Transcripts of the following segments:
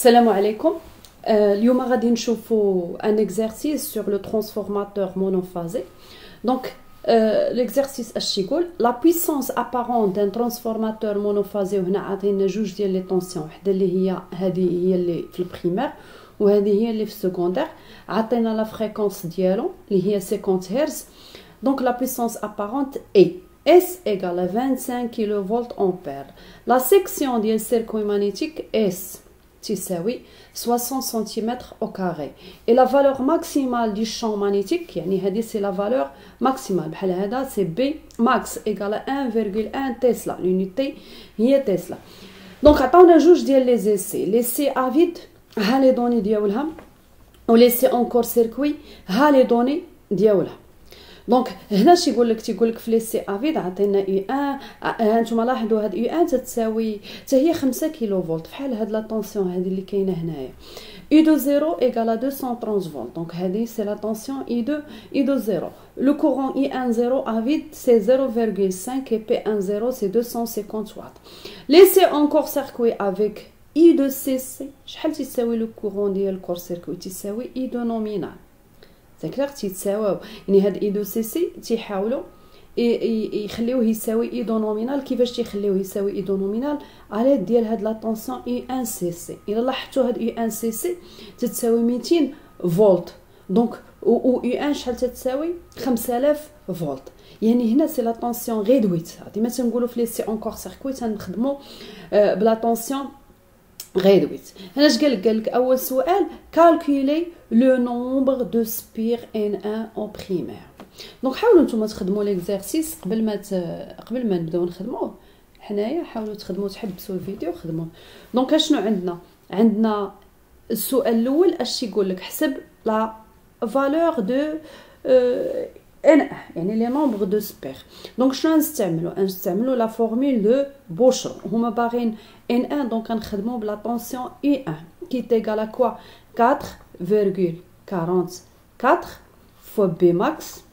السلام عليكم آه، اليوم غادي نشوفوا ان اكزرسيس سور لو ترانسفورماتور مونوفازي دونك ليكزرسيس اش يقول لا بويسونس ابارون دان ترانسفورماتور مونوفازي وهنا عطينا جوج ديال لي طونسيون وحده اللي هي هذه هي اللي في البريمير وهذه هي اللي في السكوندير عطينا لا فريكونس ديالو اللي هي 50 هرتز دونك لا بويسونس ابارونت اي S égale à 25 kV ampère. La section du circuit magnétique S تساوي 60 cm au carré et la valeur maximale du champ magnétique يعني هذه c'est la valeur maximale بحال هذا c'est B max égale à 1,1 Tesla l'unité هي تسلا دونك عطاونا جوج ديال لي زيسي لي سي افيد ها لي دوني ديالها و لي سي اونكور سيركوي ها لي دوني ديالها دونك هنا شي يقول لك تيقول لك في لي سي افيد عطينا اي ان هانتوما لاحظوا هاد اي ان تتساوي حتى هي 5 كيلو فولت فحال هاد لا طونسيون هادي اللي كاينه هنايا اي دو 0 ايغال 230 فولت دونك هادي سي لا طونسيون اي دو اي دو 0 لو كورون اي ان 0 افيد سي 0,5 اي بي ان 0 سي 250 واط لي سي اونكور سيركوي افيك اي دو سي سي شحال تيساوي لو كورون ديال الكور سيركوي تيساوي اي دو نومينال كلير تيتساواو. يعني هاد اي دو سي سي تيحاولوا يخليوه يساوي اي دو نومينال. كيفاش تيخليوه يساوي اي دو نومينال؟ على ديال هاد لا طونسيون اي ان سي سي. الا لاحظتوا هاد اي ان سي سي تتساوي 200 فولت. دونك و اي ان شحال تتساوي؟ 5000 فولت. يعني هنا سي لا طونسيون ريدويت ديما تنقولوا في لي سي اونكور سيركوي تنخدموا ب la tension réduite هنا اش قال لك قال لك أول سؤال؟ calculer le nombre de spires N1 au primaire. donc حاولوا نتوما تخدموا l'exercice قبل ما قبل ما نبداو نخدموه. حنايا حاولوا تخدموا تحبسوا الفيديو خدموا donc اشنو عندنا؟ عندنا السؤال الأول اش يقول لك؟ حسب la valeur de يعني لي نومبر دو سبير دونك شنو نستعملو نستعملو لا فورمول دو بوشرو هما باغين ان 1 دونك نخدمو بلا طونسيون اي 1 كي تيغال ا كوا 4,44 fois B max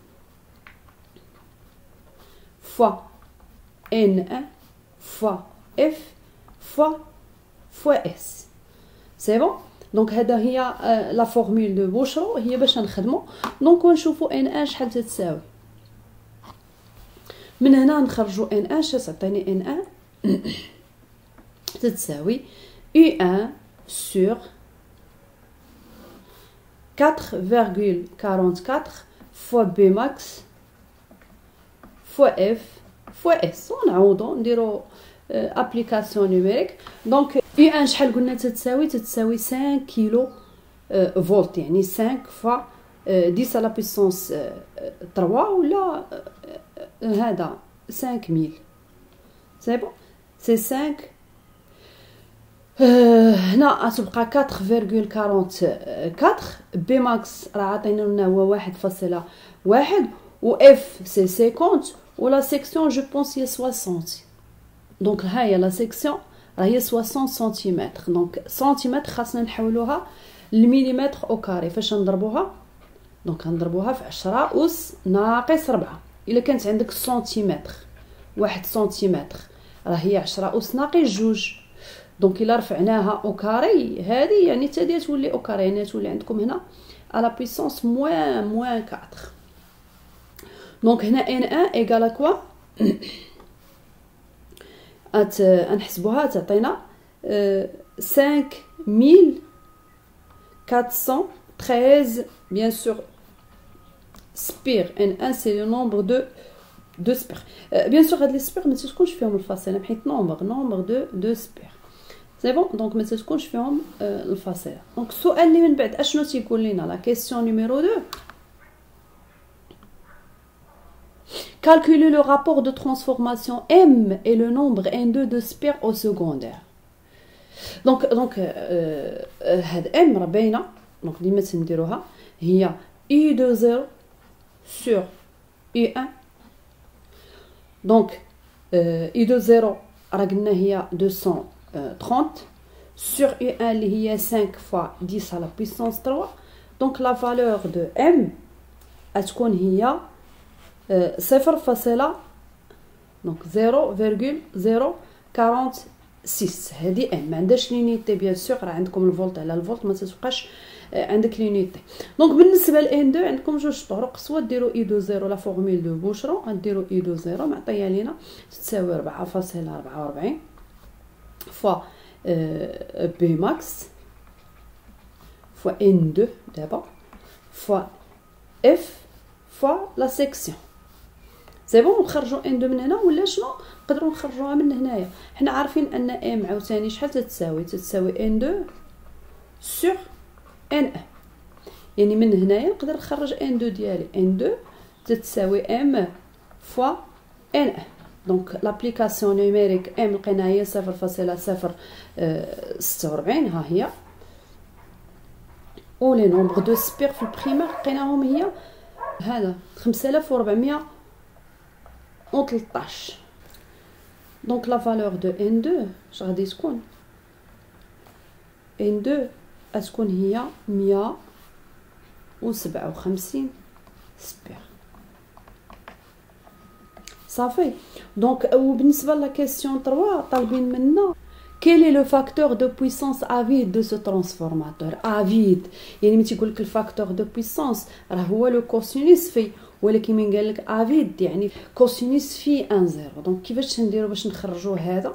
fois N1 fois F fois fois S c'est bon دونك هذا هي لا فورمول دو بوشرو هي باش نخدمو donc ونشوفو N1 شحال تتساوي من هنا نخرجو N1 شحال تعطيني N1 تتساوي U 1 sur 4,44 fois B max fois f fois S ونعوضو نديرو application numérique donc U1 شحال قلنا تتساوي؟ تتساوي 5 كيلو فولت. يعني 5 فوا 10 لا بيسونس 3 ولا هذا 5000 سي بون سي 5 هنا تبقى 4.44 بي ماكس راه عطينا لنا هو واحد فاصلة واحد و اف سي 50 ولا سيكسيون جو بونس هي 60 دونك ها هي لا سيكسيون راهي 60 سنتيمتر. donc سنتيمتر خاصنا نحولوها لمليمتر au carré. فاش نضربوها؟ donc نضربوها في 10 اس ناقص 4 إلا كانت عندك سنتيمتر واحد سنتيمتر راهي 10 اس ناقص جوج. donc إلا رفعناها au carré هذه يعني حتى ديال تولي أو كاري يعني تولي عندكم هنا à la puissance moins moins 4 donc هنا N1 égale quoi ات نحسبوها تعطينا 5413 bien sûr spire ان ان سي لو نومبر دو دو سبير بيان سور هاد لي سبير ما تكونش فيهم الفاصله حيت نومبر نومبر دو دو سبير سي بون دونك ما تكونش فيهم الفاصله دونك السؤال اللي من بعد اشنو تيقول لنا لا كيسيون نيميرو 2 Calculer le rapport de transformation M et le nombre N2 de spires au secondaire. Donc, donc هاد M راه باينه دونك ديما تنديروها هي I de 0 sur I1 دونك I de 0 راه قلنا هي 230 sur I1 اللي هي 5 fois 10 à la puissance 3 دونك la valeur de M تكون هي صفر فاصلة دونك زيرو فيرغول زيرو كارونت 6 هذه ام ما عندهاش لونيتي بيان سور راه عندكم الفولت على الفولت ما تتبقاش آه، عندك لونيتي دونك بالنسبة لأن دو عندكم جوج طرق سوا ديروا اي دو زيرو لا فورمول دو بوشرو غديروا اي دو زيرو معطيه لينا تساوي 4.44 فوا B max fois N2 دابا fois f fois la section c'est bon نخرجوا N2 من هنا ولا شنو نقدروا نخرجوها من هنايا. حنا عارفين ان m عاوتاني شحال تتساوي؟ تتساوي N2 sur N1 يعني من هنايا نقدر نخرج N2 ديالي. N2 تتساوي m fois N1 دونك لابليكاسيون نيميريك ام لقينا هي 0.046 ها هي. و لي نومبغ دو سبيغ في البريمير لقيناهم هي هذا 5400 entre tâches. Donc la valeur de N2 sera des N2 est-ce qu'on y a 100 ou 57 J'espère. Ça fait. Donc, euh, au à la question 3, Talbin maintenant. Quel est le facteur de puissance à vide de ce transformateur? À vide. Il y a un petit facteur de puissance. Alors, où est le cosinus fait ولكن من قال لك أفيد يعني كوسينوس في أن زيرو. دونك كيفاش نديرو باش نخرجوا هذا؟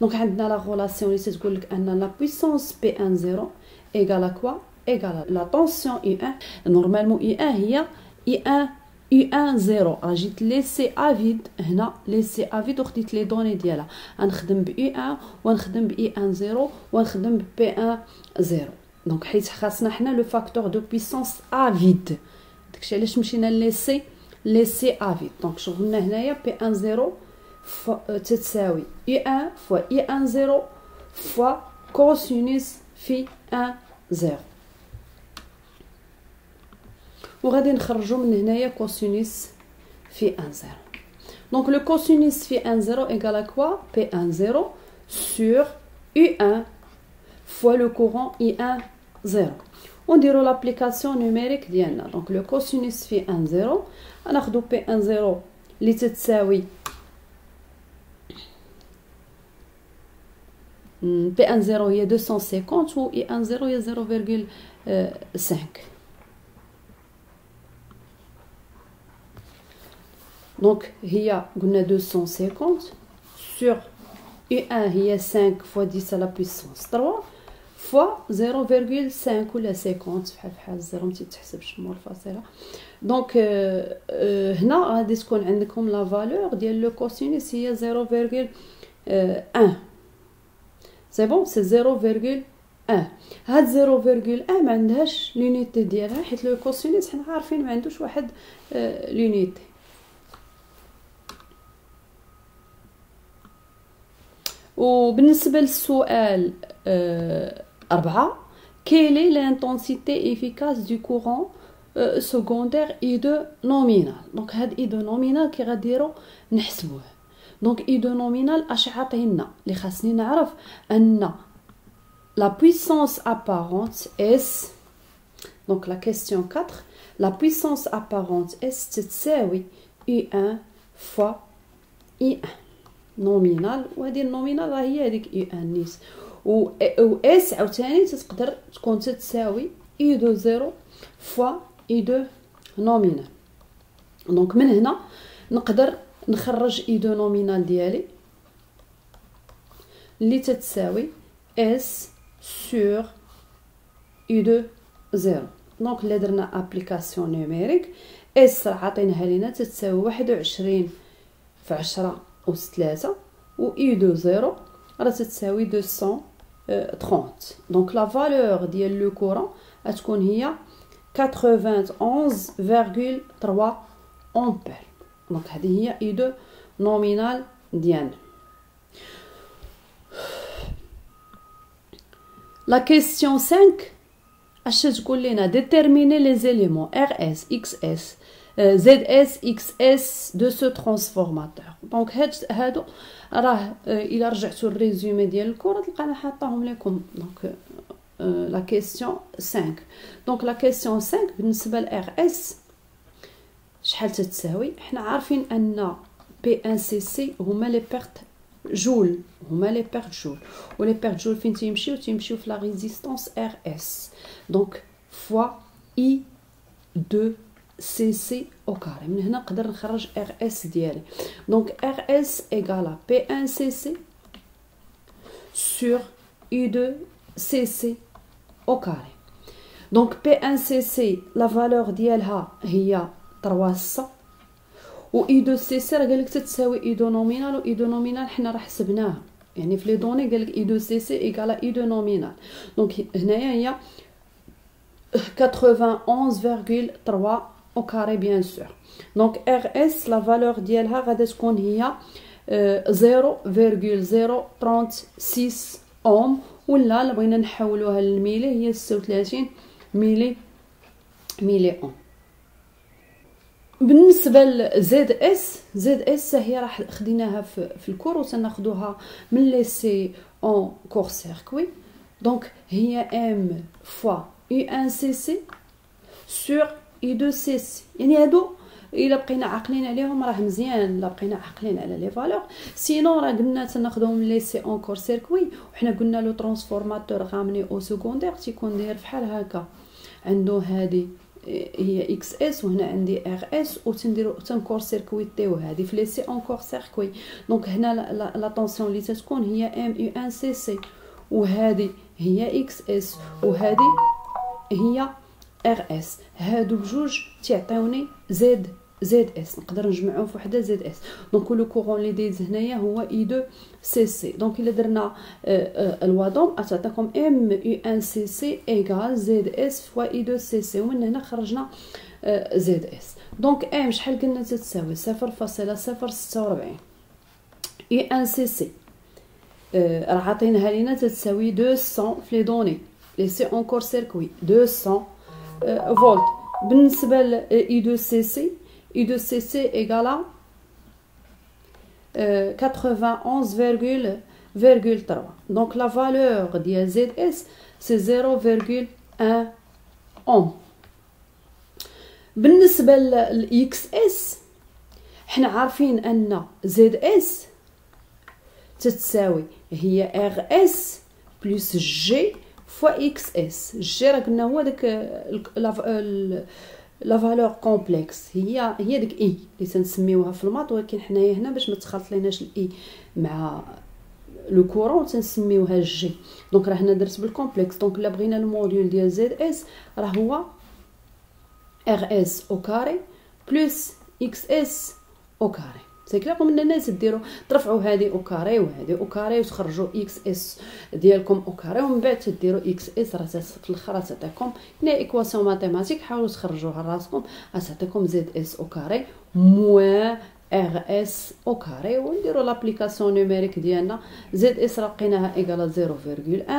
دونك عندنا لا غولاسيون اللي تتقول لك أن لا بويسونس بي ان زيرو ايغال كوا ايغال لا طونسيون اي ان نورمالمون اي ان هي اي ان اي ان زيرو راه جيت ليسي افيد هنا ليسي افيد وخديت لي دوني ديالها غنخدم ب اي ان ونخدم ب اي ان زيرو ونخدم ب بي ان زيرو دونك حيت خاصنا حنا لو فاكتور دو بويسونس افيد داكشي علاش مشينا ليسي ليسي افيد دونك شغلنا هنايا بي ان زيرو تتساوي اي ان فوا اي ان زيرو فوا كوسينوس في ان زيرو وغادي نخرجوا من هنايا كوسينوس في ان زيرو دونك لو كوسينوس في ان زيرو ايكال كوا بي ان زيرو سور يو ان فوا لو كورون اي ان زيرو ونديرو لابليكاسيون نوميريك ديالنا دونك لو كوسينوس في ان زيرو غناخدو بي ان زيرو اللي تتساوي بي ان زيرو هي 250 و اي ان زيرو هي 0,5 دونك هي قلنا 250 sur U1 هي 5 fois 10 à la puissance 3 Fois 0,5 ولا 50 بحال بحال الزيرو ما تيتحسبش مور الفاصله donc هنا غادي تكون عندكم la valeur ديال le cosinus هي 0,1 c'est bon c'est 0,1 هاد 0,1 ما عندهاش l'unité ديالها حيت le cosinus حنا عارفين ما عندوش واحد l'unité وبالنسبة للسؤال quelle est l'intensité efficace du courant secondaire I2 nominal دونك هاد I2 nominal كي غاديرو نحسبوه دونك I2 nominal اش عاطينا اللي خاصني نعرف ان la puissance apparente S donc la question 4 la puissance apparente S تتساوي U1 fois I1 نومينال وهذه النومينال راه هي هذيك اي ان نيس و S عاوتاني تقدر تكون تتساوي U20 fois I2 nominal. donc من هنا نقدر نخرج I2 nominal ديالي اللي تتساوي S sur U20. donc اللي درنا application numérique S راه عطيناها لينا تتساوي واحد وعشرين في عشرة أس ثلاثة و إي دو زيرو راه تتساوي دوسون تخونت دونك لا فالور ديال لو كورون غتكون هي 91.3 أمبير دونك هذه هي إي دو نومينال ديالنا لا كيسيون 5 اش تقول لنا ديتيرميني لي زيليمون ار اس اكس اس ZS XS دو سو ترانسفورماتور دونك هاد هادو راه الا رجعتو الريزومي ديال الكره تلقانا حاطاهم لكم دونك لا كيسيون 5 دونك لا كيسيون 5 بالنسبه ل اس شحال تتساوي حنا عارفين ان بي ان سي سي هما لي بيرت جول هما لي بيرت جول و لي بيرت جول فين تيمشيو تيمشيو في لا ريزيستانس ار اس دونك فوا اي دو سي سي او كاري من هنا نقدر نخرج ار اس ديالي دونك ار اس ايغالا بي ان سي سي sur U2 CC au carré. Donc P1CC, la valeur ديالها هي 300 و I2CC راه قالك تتساوي I2 نومينال و I2 نومينال حنا راه حسبناها يعني في لي دوني قالك I2CC ايكالا I2 نومينال دونك هنايا هي 91,3 au carré bien sûr. Donc RS la valeur ديالها غادا تكون هي 0,036 اوم ولا الا بغينا نحولوها للميلي هي 36 milli milli ohm بالنسبة ل ZS ZS هي راه خديناها في, ال cours وتناخذوها من l'essai en court-circuit donc هي ام فوا يو ان سي سي سور اي دو سي سي يعني هادو إلا بقينا عاقلين عليهم راه مزيان إلا بقينا عاقلين على les valeurs. sinon راه قلنا تناخذهم l'essai en court-circuit وحنا قلنا le transformateur ramené au secondaire تيكون داير فحال هكا. عنده هادي هي XS وهنا عندي RS وتنديرو تن court-circuit يو هادي في l'essai en court-circuit donc هنا la tension اللي تتكون هي ام يو ان سي سي وهادي هي XS وهادي هي RS هادو بجوج تيعطيوني Z ZS نقدر نجمعهم في وحده ZS donc le courant اللي دايز هنايا هو I2cc donc الا درنا la loi d'Ohm تعطيكم ام يو ان سي سي ايغال زد اس فوا اي دو سي سي ومن هنا خرجنا ZS donc m شحال قلنا تتساوي صفر فاصلة صفر ستة وربعين اي ان سي سي راه عاطينها لينا تتساوي 200 في les données l'essai en court-circuit 200 فولت بالنسبة ل اي دو سي سي de CC égale à euh, 91,3. Donc la valeur de ZS, c'est 0,1 ohm. بالنسبة لل XS حنا عارفين أن ZS تتساوي هي RS plus j fois XS j راه قلنا هو داك la valeur complexe هي هي ديك i اللي تنسميوها في ال maths ولكن حنايا هنا باش ما ال i مع le courant تنسميوها j donc راه هنا درت بال complexe donc الا بغينا ال module ديال ZS راه هو RS au carré plus XS au carré c'est clair من الناس ديروا ترفعوا هذه au carré وهذه au carré وتخرجوا XS ديالكم au carré ومن بعد تديروا XS راه في الأخر تعطيكم هنا équation mathématique حاولوا تخرجوها راسكم تعطيكم ZS au carré moins RS au carré ونديروا l'application numérique ديالنا ZS راه لقيناها égale 0.1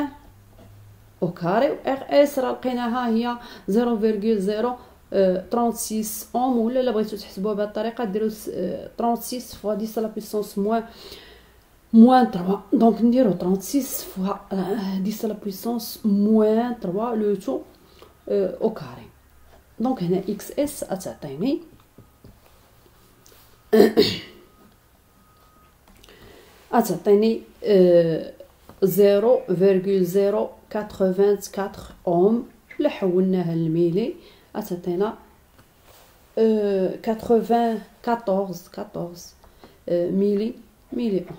au carré و RS راه لقيناها هي 0.0 36 اوم ولا الا بغيتو تحسبوها بهذه الطريقه ديروا 36 فوا 10 لا بويسونس موان موان 3 دونك نديرو 36 فوا 10 لا بويسونس موان 3 لو تو او كاري دونك هنا اكس اس غتعطيني غتعطيني 0.084 اوم الا حولناها للميلي كاتروفان كاتورز كاتورز ميلي ميلي اون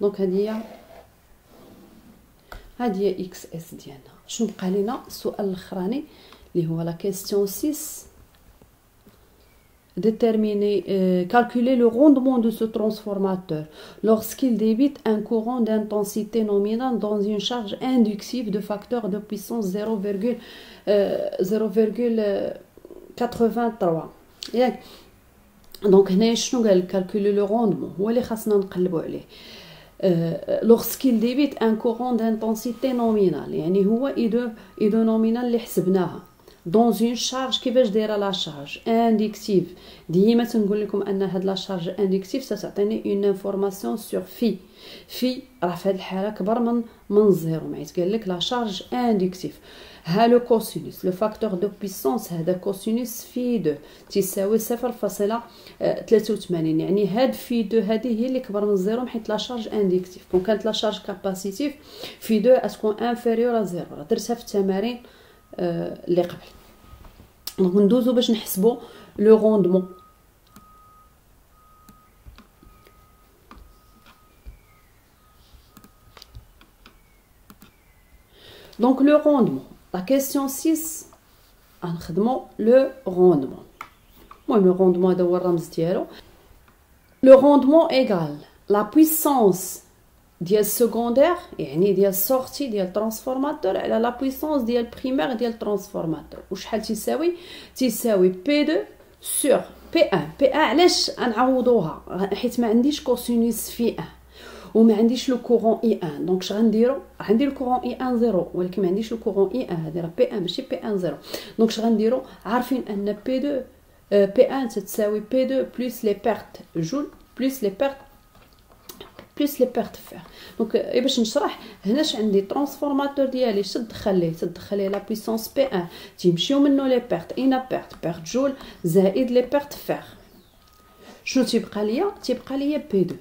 دونك هادي هي هادي هي إكس اس ديالنا شنو بقى لينا السؤال الاخراني اللي هو لا كيستيون 6 déterminer, euh, calculer le rendement de ce transformateur lorsqu'il débite un courant d'intensité nominale dans une charge inductive de facteur de puissance 0,0 0,83 ياك دونك هنايا شنو قال كالكولي لو روندمون هو اللي خاصنا نقلبوا عليه لوغسكيل ديبيت ان كورون دانتونسيتي نومينال يعني هو ايدو ايدو نومينال اللي حسبناها donc une charge كيفاش دايره la charge inductive ديما تنقول لكم ان هاد la charge inductive ستعطيني une information sur phi phi راه في هاد الحاله كبر من من zéro ما قال لك la charge inductive ها le cosinus le facteur de puissance هذا cosinus phi deux تساوي صفر فاصلة ثلاثة وثمانين يعني هاد phi deux هذه هي اللي كبر من zéro حيت la charge inductive كون كانت la charge capacitive phi deux ستكون inférieur à zéro درتها في التمارين اللي قبل دونك ندوزو باش نحسبو لو روندمون Donc le rendement. La question 6 غنخدمو لو روندمون المهم لو روندمون هذا هو الرمز ديالو لو ديال سكوندير يعني ديال سورتي ديال ترانسفورماتور على لا بويسونس ديال بريمير ديال ترانسفورماتور وشحال تيساوي تيساوي بي 2 سور بي 1 بي 1 علاش غنعوضوها حيت ما عنديش كوسينوس في 1 وما عنديش لو كورون اي 1 دونك اش غنديرو عندي لو كورون اي 1 0 ولكن ما عنديش لو كورون اي 1 هذه راه بي 1 ماشي بي 1 0 دونك اش غنديرو عارفين ان بي 2 بي 1 تتساوي بي 2 بلس لي بيرت جول بلس لي بيرت بلس لي بيرت فير دونك باش نشرح هناش عندي ترانسفورماتور ديالي شد خليه تدخل ليه لا بويسونس بي 1 تيمشيو منو لي بيرت اين بيرت بيرت جول زائد لي بيرت فير شنو تيبقى ليا تيبقى ليا بي 2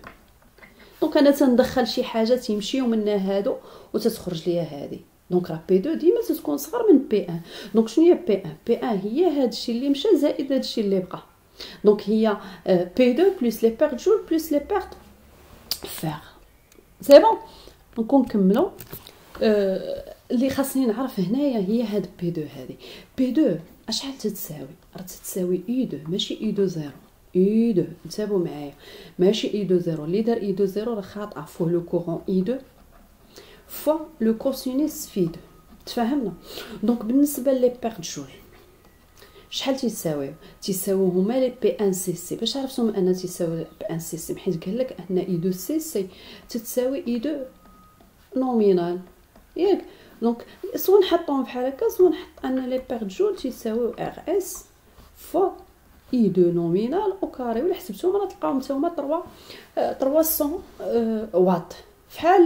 دونك أنا تندخل شي حاجة تيمشيو منها هادو وتتخرج ليا هادي donc راه P 2 ديما تتكون صغر من P 1 donc شنو هي P 1 P 1 هي هادشي اللي مشى زائد هادشي اللي بقى donc هي P 2 plus les pertes joule plus les pertes fer c'est bon donc نكملو اللي خاصني نعرف هنايا هي هاد P 2 هادي. P 2 أشحال تتساوي؟ راه تتساوي U 2 ماشي U 2 0 U 2 انتبهوا معايا. ماشي U 2 0 اللي دار U 2 0 راه خاطئة. fois le courant I 2 fois le cosinus phi 2 تفهمنا؟ donc بالنسبة les pertes joule شحال تيساويو تيساويو هما لي بي ان سي سي باش عرفتم ان تيساوي بي ان سي سي حيت قال لك ان اي 2 سي سي تتساوي I 2 nominal ياك؟ donc soit نحطهم بحال هكا soit نحط ان les pertes joule تيساويو RS fois I2 nominal au carré ولا حسبتهم راه تلقاهم نتوما 3 300 واط. فحال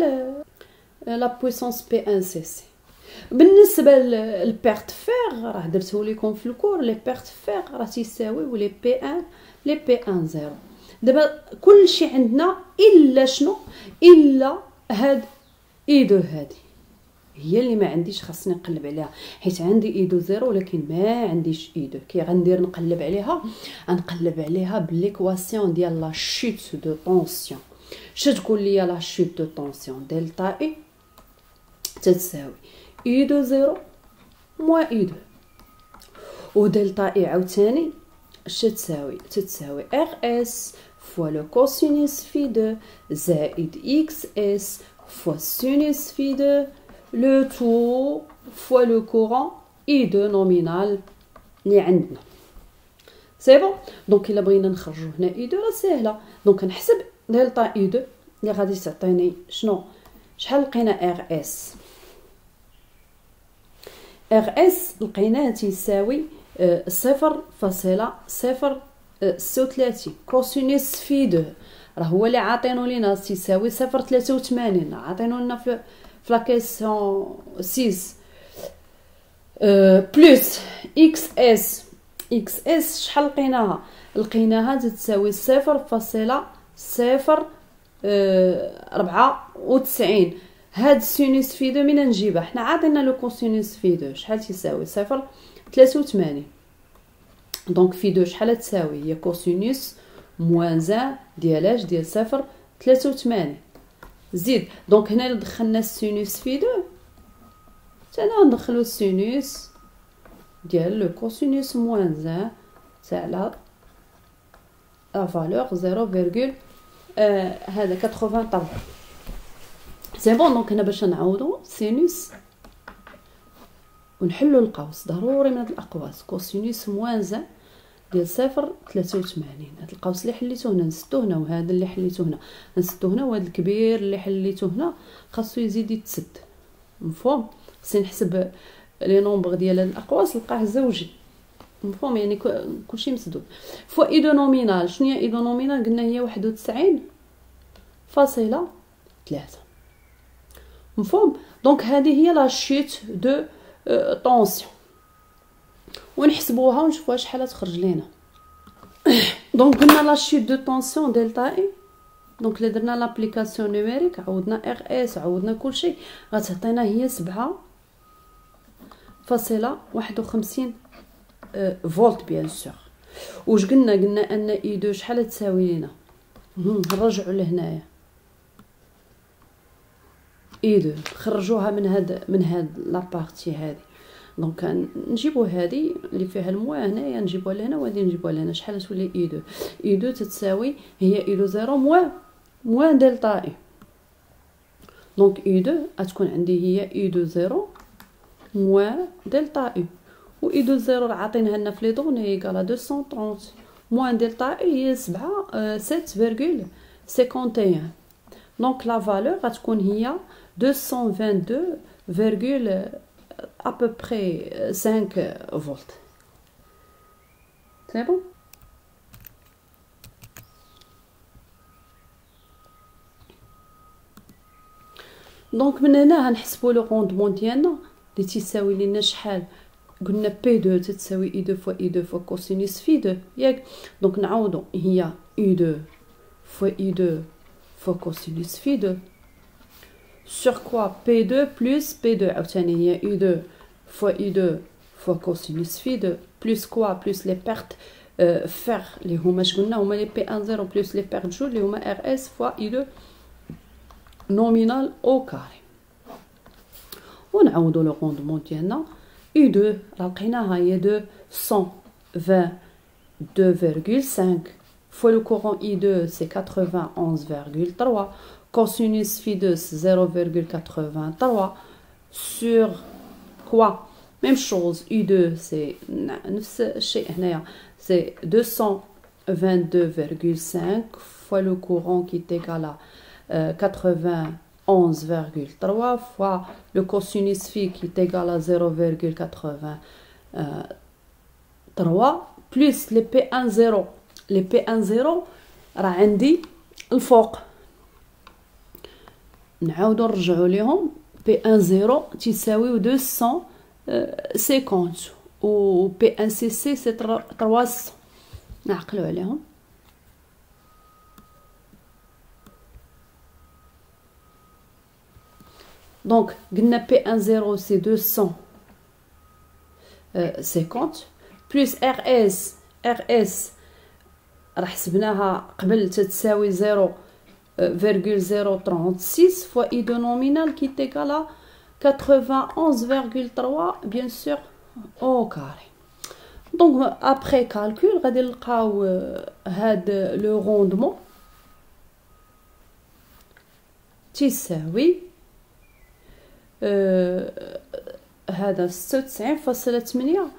la puissance P1cc بالنسبة les pertes fer راه درته لكم في ال cours les pertes fer راه تيساويو les P1 les P1,0. دابا كلشي عندنا إلا شنو؟ إلا هاد I2 هادي. هي اللي ما عنديش خاصني نقلب عليها. حيت عندي U20 ولكن ما عنديش U2. كي غندير نقلب عليها غنقلب عليها ب l'équation ديال la chute de tension اش تقول لي la chute de tension delta U تتساوي. إيدو زيرو موا إيدو. و delta U عاوتاني اش تساوي تتساوي Rs fois le cosinus phi 2 زائد Xs fois sinus phi 2 le tout fois le courant I2 nominal اللي عندنا. C'est bon? Donc إلا بغينا نخرجو هنا I2 راه ساهلة. donc نحسب delta I2 اللي غادي تعطيني شنو؟ شحال لقينا Rs؟ Rs لقيناه تيساوي صفر فاصلة صفر ستة وثلاثين cosinus phi 2 راه هو اللي عاطينو لينا تيساوي صفر ثلاثة وثمانين. عاطينو لنا في في la question 6 plus Xs Xs شحال لقيناها؟ لقيناها تساوي صفر فاصلة صفر ربعة وتسعين. هاد ال sinus phi 2 من نجيبها حنا عاطينا le cosinus phi 2 شحال تيساوي؟ صفر ثلاثة وثمانين دونك في دو شحال تساوي؟ هي كوسينوس موان زان ديال اش ديال صفر ثلاثة وثمانين زيد دونك هنا دخلنا السينوس في دو تانا ندخلو السينوس ديال لو كوسينوس موان زان تاع لا لا فالور زيرو فيرغول هذا كاتخوفان طرف سي بون دونك هنا باش نعوضو سينوس ونحلو القوس. ضروري من هاد الأقواس. cosinus moins un ديال صفر ثلاثة وثمانين. هاد القوس اللي حليتو هنا نسدو هنا وهذا اللي حليتو هنا. نسدو هنا وهذا الكبير اللي حليتو هنا. خاصو يزيد يتسد. مفهوم؟ خصني نحسب les nombres ديال الأقواس لقاه زوجي. مفهوم؟ يعني كلشي مسدود. fois I2 nominal شنو هي I2 nominal قلنا هي واحد وتسعين فاصلة ثلاثة. مفهوم؟ donc هذه هي la chute de tension. ونحسبوها ونشوفوها شحال تخرج لينا. donc قلنا la chute de tension delta U. Donc إلا درنا l'application numérique عوضنا Rs عوضنا كلشي غتعطينا هي سبعة فاصلة واحد وخمسين volts bien sûr. واش قلنا؟ قلنا أن U2 شحال تساوي لينا؟ نرجعوا لهنايا. U2 خرجوها من هاد من هاد la partie هادي. donc نجيبو هادي اللي فيها الموا هنايا نجيبوها لهنا وهادي نجيبوها لهنا. شحال تولي U2 U2 تتساوي هي U20 moins moins delta U. Donc U2 غتكون عندي هي U20 moins delta U. و U20 عاطينها لنا في les données égal à 230 moins delta U هي سبعة sept virgule cinquante et un donc la valeur غتكون هي 222 فيرغول à peu près 5 volts. C'est bon دونك من هنا غنحسبوا لو روندمون ديالنا اللي تيساوي لينا شحال قلنا بي دو تتساوي اي دو فوا اي دو فوا كوسينوس في دو ياك دونك نعوضو هي اي دو فوا اي دو فوا كوسينوس في دو sur quoi P2 plus P2 عاوتاني هي U2 fois U2 fois cosinus phi 2 plus quoi plus les pertes euh, fer اللي هما شقلنا هما les P10 plus les pertes joule اللي هما RS fois U2 nominal au carré ونعوضو لو روندمون ديالنا U2 راه لقيناها هي 222,5 fois le courant I2 c'est 91,3 cosinus phi 2 0,83 sur quoi Même chose, U2 c'est c'est 222,5 fois le courant qui est égal à 91,3 fois le cosinus phi qui est égal à 0,83 plus les P10 les P10 راه عندي الفوق نعاودو نرجعو ليهم بي ان زيرو تيساويو دو سون سيكونت و بي ان سي سي سي ترواس نعقلو عليهم. donc قلنا P1,0 c'est deux cent cinquante plus Rs Rs راه حسبناها قبل تتساوي zéro 0,036 euh, fois I de nominal qui est égal à 91,3 bien sûr au carré. Donc après calcul regardez euh, le le rendement 1000 oui red euh, un 75 fois c'est la moyenne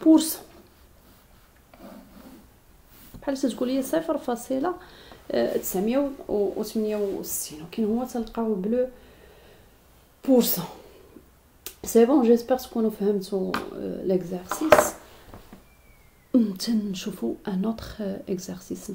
pour ce que je vais essayer de faire face à cela c'est mieux aussi, mais aussi, le pour. C'est bon, j'espère qu'on a fait bien euh, l'exercice. Hum, On un autre euh, exercice,